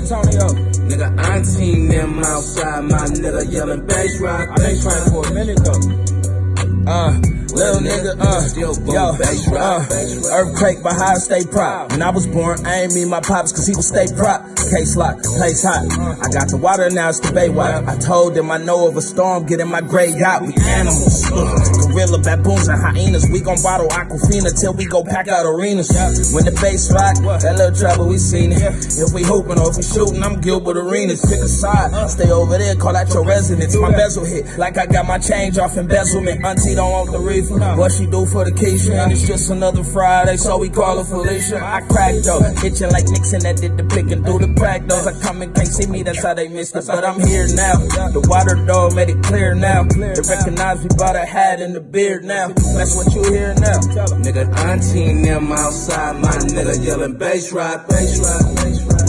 Antonio. Nigga, I seen them outside, my nigga yelling bass rock. I've been trying for a minute though. Uh, little nigga, uh, yo, uh, earthquake, but how I stay proud. When I was born, I ain't meet my pops, cause he was stay prop. Case lock, place hot. I got the water, now it's the bay water. I told him I know of a storm, get in my gray yacht. We animals. Gorilla, baboons, and hyenas. We gon' bottle Aquafina till we go pack out arenas. When the bass rock, that little trouble, we seen it. If we hooping or if we shooting, I'm Gilbert Arenas. Pick a side, stay over there, call out your residence. My bezel hit, like I got my change off embezzlement. Auntie don't want the What she do for the? And it's just another Friday, so we call her Felicia. I crack though, itching like Nixon that did the pick and do the crack those. I come and can't see me, that's how they missed it. But I'm here now. The water dog made it clear now. They recognize we bought a hat and the beard now. That's what you hear now. Nigga, I seen them outside, my nigga yelling bass rock, bass rock, bass rock.